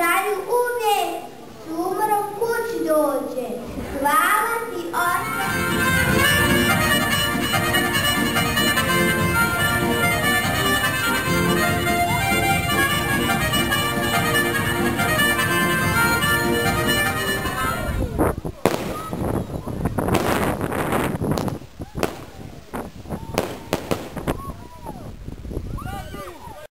kraju uvijek s umrom kući dođe. Hvala.